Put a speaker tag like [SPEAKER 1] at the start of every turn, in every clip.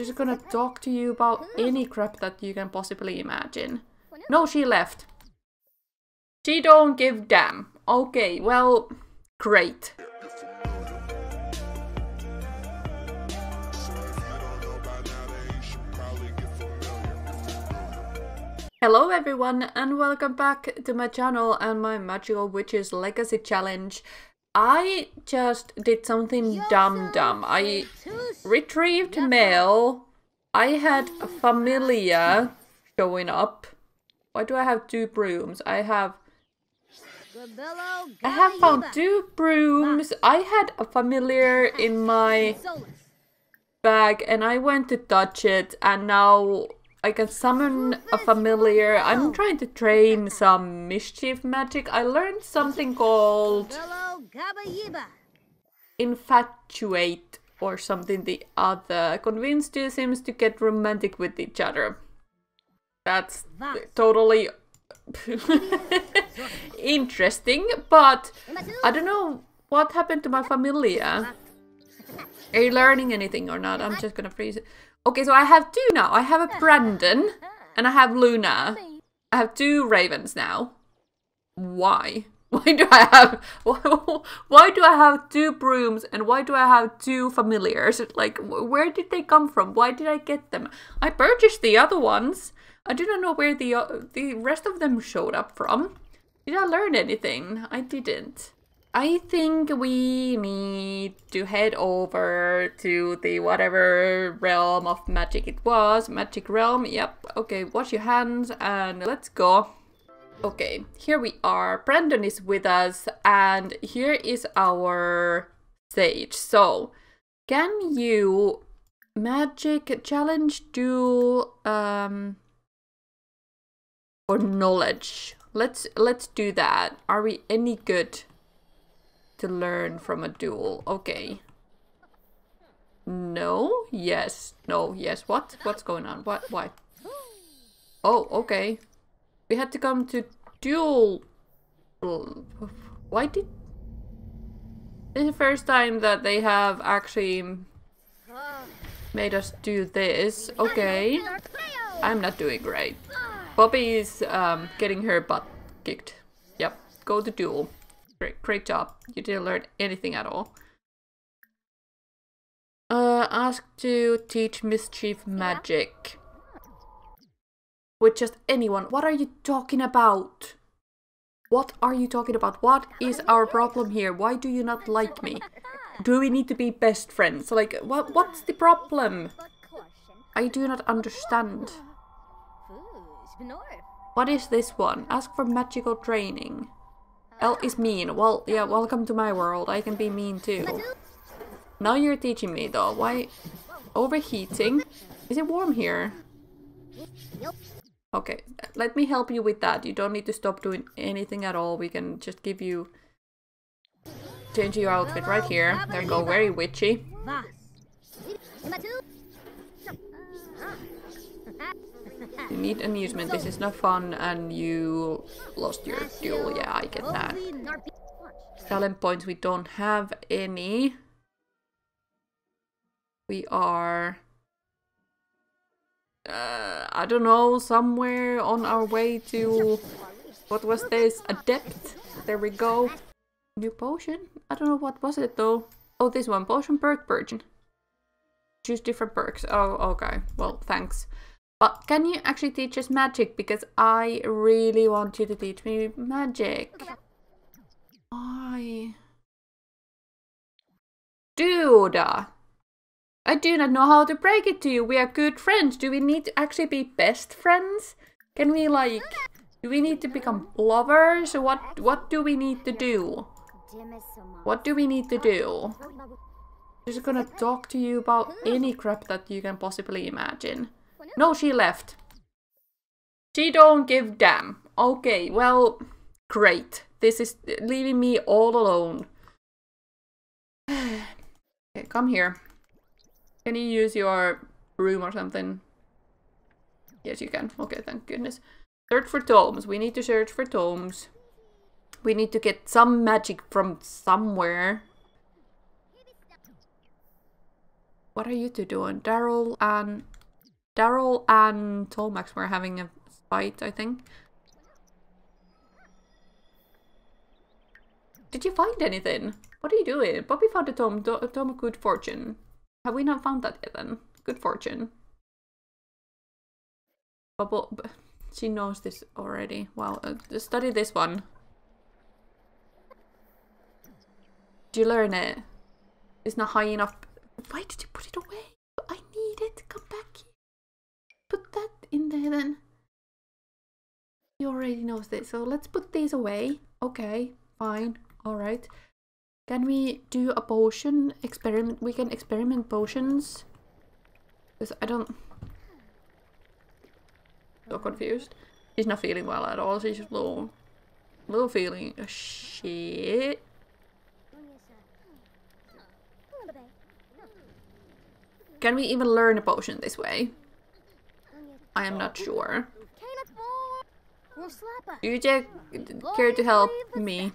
[SPEAKER 1] She's gonna talk to you about any crap that you can possibly imagine. No, she left. She don't give damn. Okay, well, great. Hello everyone and welcome back to my channel and my Magickal Witches Legacy Challenge. I just did something dumb dumb. I retrieved mail. I had a familiar showing up. Why do I have two brooms? I have I have found two brooms. I had a familiar in my bag and I went to touch it and now I can summon a familiar. I'm trying to train some mischief magic. I learned something called infatuate or something the other. Convince two sims to get romantic with each other. That's totally interesting, but I don't know what happened to my familia. Are you learning anything or not? I'm just gonna freeze it. Okay, so I have two now. I have a Brandon and I have Luna. I have two ravens now. Why? Why do I have why, do I have two brooms and why do I have two familiars? Like where did they come from? Why did I get them? I purchased the other ones. I do not know where the uh, the rest of them showed up from. Did I learn anything? I didn't. I think we need to head over to the whatever realm of magic it was. Magic realm, yep. Okay, wash your hands and let's go. Okay, here we are. Brandon is with us and here is our sage. So, can you magic challenge do um or knowledge? Let's let's do that. Are we any good? To learn from a duel. Okay. No? Yes. No. Yes. What? What's going on? What? Why? Oh, okay. We had to come to duel. Why did... This is the first time that they have actually made us do this. Okay. I'm not doing great. Bobby is um, getting her butt kicked. Yep. Go to duel. Great, great job. You didn't learn anything at all. Uh, ask to teach mischief magic. With just anyone. What are you talking about? What are you talking about? What is our problem here? Why do you not like me? Do we need to be best friends? Like, what? what's the problem? I do not understand. What is this one? Ask for magical training. L is mean. Well, yeah, welcome to my world. I can be mean too. Now you're teaching me though. Why? Overheating? Is it warm here? Okay, let me help you with that. You don't need to stop doing anything at all. We can just give you... Change your outfit right here. There you go, very witchy. You need amusement, this is not fun, and you lost your duel. Yeah, I get that. Talent points, we don't have any. We are... Uh, I don't know, somewhere on our way to... What was this? Adept? There we go. New potion? I don't know what was it though. Oh, this one. Potion perk virgin. Choose different perks. Oh, okay. Well, thanks. But can you actually teach us magic? Because I really want you to teach me magic. I... Dude! I do not know how to break it to you. We are good friends. Do we need to actually be best friends? Can we like... Do we need to become lovers? What, what do we need to do? What do we need to do? I'm Just gonna talk to you about any crap that you can possibly imagine. No, she left. She don't give damn. Okay, well, great. This is leaving me all alone. okay, come here. Can you use your room or something? Yes, you can. Okay, thank goodness. Search for tomes. We need to search for tomes. We need to get some magic from somewhere. what are you two doing? Daryl and Daryl and Tomax were having a fight, I think. Did you find anything? What are you doing? Bobby found a tome, to tome of good fortune. Have we not found that yet then? Good fortune. Bubble, she knows this already. Wow, uh, study this one. Did you learn it? It's not high enough. Why did you put it away? I need it. Come back here. In there then. He already knows this, so let's put these away. Okay, fine. Alright. Can we do a potion experiment? We can experiment potions. Because I don't... So confused. She's not feeling well at all. She's just little, little feeling oh, shit. Can we even learn a potion this way? I am not sure. Do you care to help me?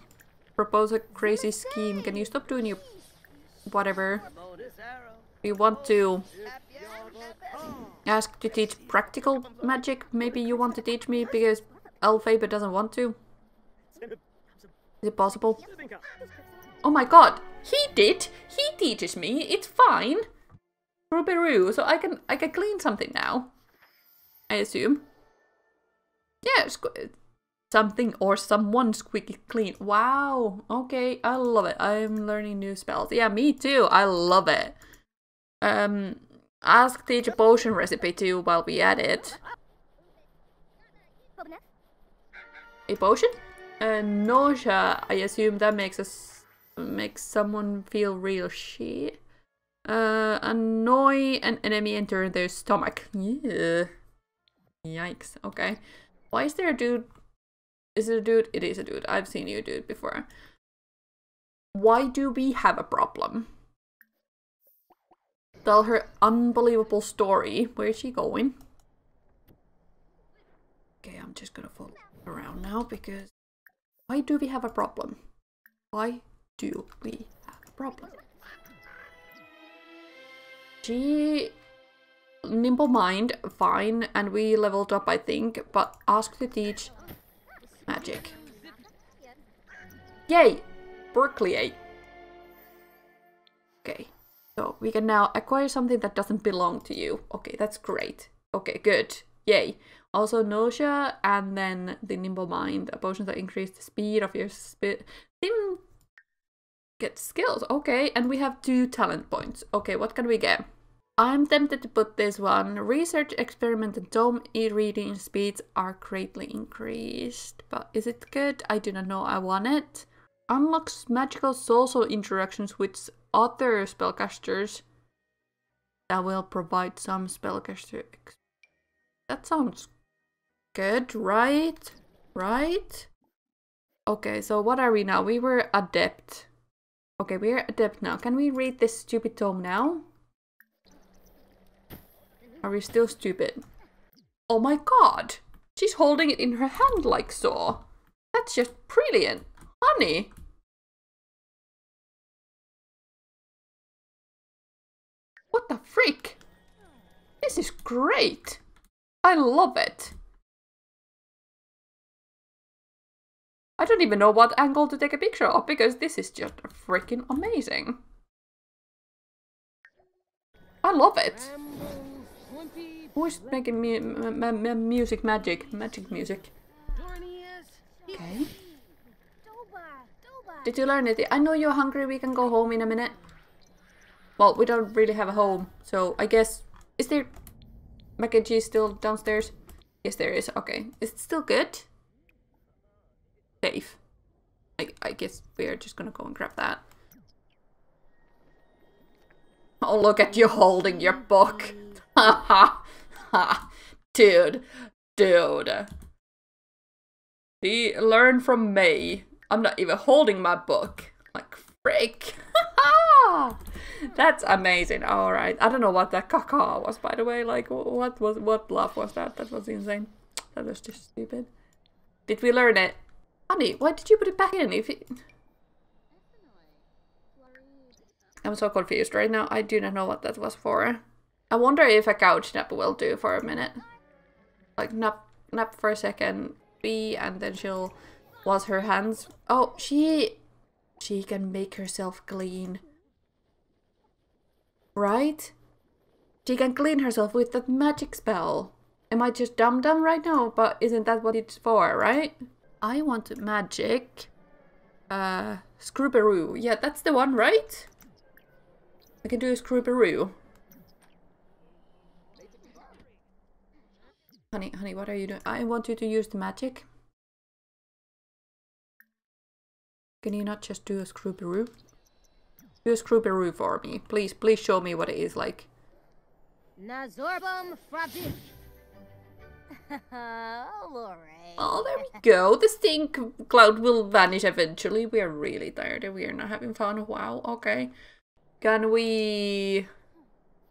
[SPEAKER 1] Propose a crazy scheme. Can you stop doing your whatever? We want to ask to teach practical magic. Maybe you want to teach me because L. Faba doesn't want to. Is it possible? Oh my god, he did! He teaches me, it's fine! Rubiru, so I can I can clean something now. I assume. Yeah, something or someone squeaky clean. Wow, okay, I love it. I'm learning new spells. Yeah, me too, I love it. Um, ask teach a potion recipe too while we at it. A potion? Uh, nausea, I assume that makes us makes someone feel real shit. Uh, annoy an enemy enter their stomach. Yeah. Yikes. Okay. Why is there a dude? Is it a dude? It is a dude. I've seen you dude before. Why do we have a problem? Tell her unbelievable story. Where is she going? Okay, I'm just gonna follow around now because why do we have a problem? Why do we have a problem? She nimble mind, fine, and we leveled up I think, but ask to teach magic. Yay! Berkeley. Okay, so we can now acquire something that doesn't belong to you. Okay, that's great. Okay, good. Yay. Also nausea and then the nimble mind, a potion that increase the speed of your spit. Get skills. Okay, and we have two talent points. Okay, what can we get? I'm tempted to put this one. Research, experiment, and tome e-reading speeds are greatly increased. But is it good? I do not know. I want it. Unlocks magical social interactions with other spellcasters that will provide some spellcaster. That sounds good, right? Right? Okay, so what are we now? We were adept. Okay, we're adept now. Can we read this stupid tome now? Are we still stupid? Oh my god! She's holding it in her hand like so. That's just brilliant. Honey! What the freak? This is great! I love it! I don't even know what angle to take a picture of because this is just freaking amazing. I love it. Who's making mu music magic? Magic music. Okay. Did you learn it? I know you're hungry, we can go home in a minute. Well, we don't really have a home, so I guess... Is there mac and cheese still downstairs? Yes, there is. Okay. Is it still good? Safe. I, I guess we're just gonna go and grab that. Oh, look at you holding your book. Haha. Ha, dude, dude. See, learn from me. I'm not even holding my book. Like, frick. That's amazing. All right. I don't know what that caca was, by the way. Like, what was what laugh was that? That was insane. That was just stupid. Did we learn it? Honey, why did you put it back in? If it... I'm so confused right now. I do not know what that was for. I wonder if a couch nap will do for a minute. Like nap, nap for a second, B, and then she'll wash her hands. Oh, she, she can make herself clean. Right? She can clean herself with that magic spell. Am I just dumb dumb right now? But isn't that what it's for, right? I want magic. Uh, Scrooberoo. Yeah, that's the one, right? I can do a Scrooberoo. Honey, honey, what are you doing? I want you to use the magic. Can you not just do a Scrooberoo? Do a Scrooberoo for me. Please, please show me what it is like. Nazorbum Frabdi. Oh, oh, there we go. The stink cloud will vanish eventually. We are really tired and we are not having fun. Wow, okay. Can we...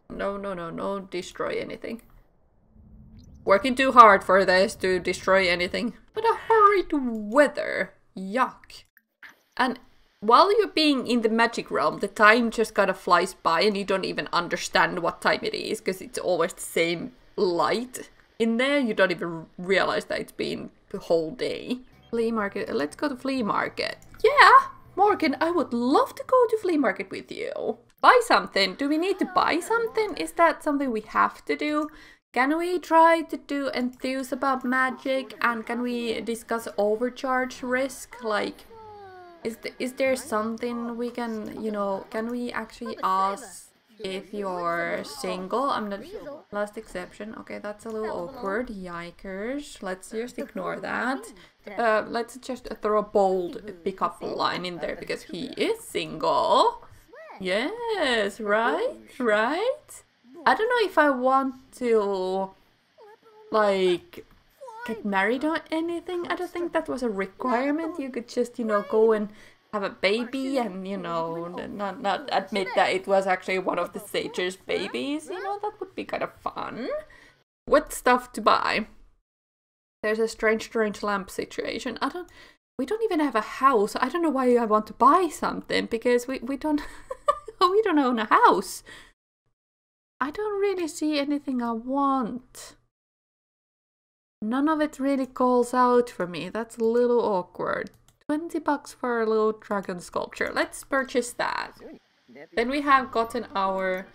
[SPEAKER 1] No, no, no, no. Destroy anything. Working too hard for this to destroy anything. But a horrid weather. Yuck. And while you're being in the magic realm, the time just kind of flies by and you don't even understand what time it is because it's always the same light in there. You don't even realize that it's been the whole day. Flea market. Let's go to flea market. Yeah, Morgyn, I would love to go to flea market with you. Buy something. Do we need to buy something? Is that something we have to do? Can we try to do enthuse about magic and can we discuss overcharge risk? Like, is, th is there something we can, you know, can we actually ask if you're single? I'm not, last exception. Okay, that's a little awkward. Yikers. Let's just ignore that. Uh, let's just throw a bold pickup line in there because he is single. Yes, right, right. I don't know if I want to, like, get married or anything. I don't think that was a requirement. You could just, you know, go and have a baby and, you know, not, not admit that it was actually one of the sage's babies. You know, that would be kind of fun. What stuff to buy? There's a strange, strange lamp situation. I don't, we don't even have a house. I don't know why I want to buy something because we, we don't, we don't own a house. I don't really see anything I want. None of it really calls out for me. That's a little awkward. 20 bucks for a little dragon sculpture. Let's purchase that. Then we have gotten our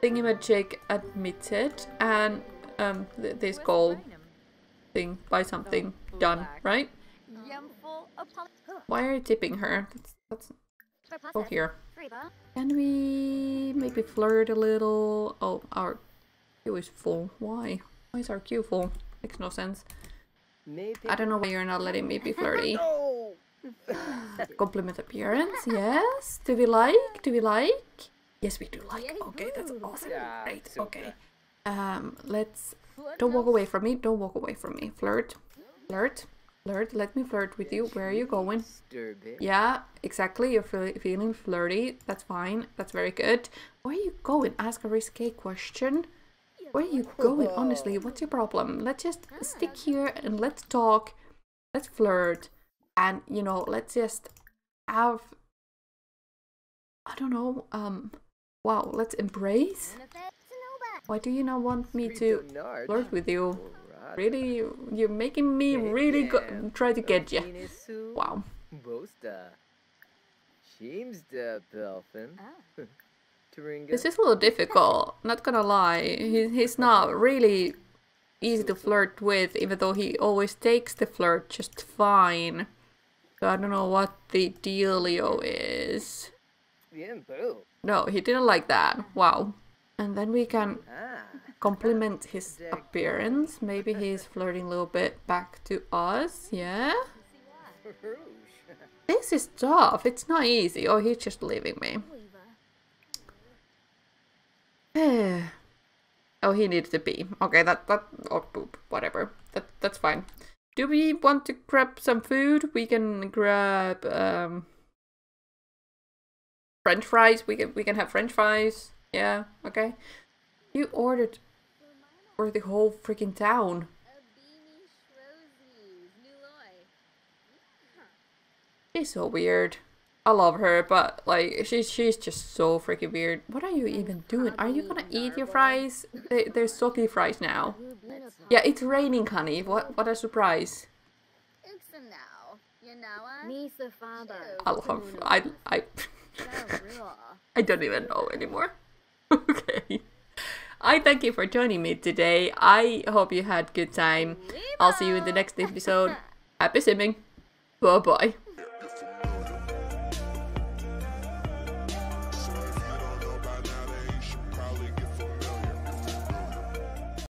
[SPEAKER 1] thingamajig admitted and um, th this goal thing, buy something, done, right? Why are you tipping her? That's, that's... Oh, here. Can we maybe flirt a little? Oh, our queue is full. Why? Why is our queue full? Makes no sense. I don't know why you're not letting me be flirty. Compliment appearance, yes. Do we like? Do we like? Yes, we do like. Okay, that's awesome. Great. Okay. Um, let's... Don't walk away from me. Don't walk away from me. Flirt. Flirt. Flirt. Let me flirt with you. Where are you going? Yeah, exactly. You're feeling flirty. That's fine. That's very good. Where are you going? Ask a risque question. Where are you going? Honestly, what's your problem? Let's just stick here and let's talk. Let's flirt. And, you know, let's just have... I don't know, um... Wow, let's embrace? Why do you not want me to flirt with you? Really? You're making me really go try to get you. Wow. Ah. This is a little difficult, not gonna lie. He, he's not really easy to flirt with, even though he always takes the flirt just fine. So I don't know what the dealio is. No, he didn't like that. Wow. And then we can compliment his appearance. Maybe he's flirting a little bit back to us, yeah? This is tough. It's not easy. Oh, he's just leaving me. oh, he needs to pee. Okay, that that oh, poop, whatever. That that's fine. Do we want to grab some food? We can grab um French fries. We can we can have French fries. Yeah. Okay. You ordered for the whole freaking town. She's so weird. I love her, but like she's she's just so freaking weird. What are you even doing? Are you gonna eat your fries? They, they're soggy fries now. Yeah, it's raining, honey. What what a surprise! I love I I I don't even know anymore. okay. I thank you for joining me today. I hope you had good time. I'll see you in the next episode. Happy simming. Bye bye.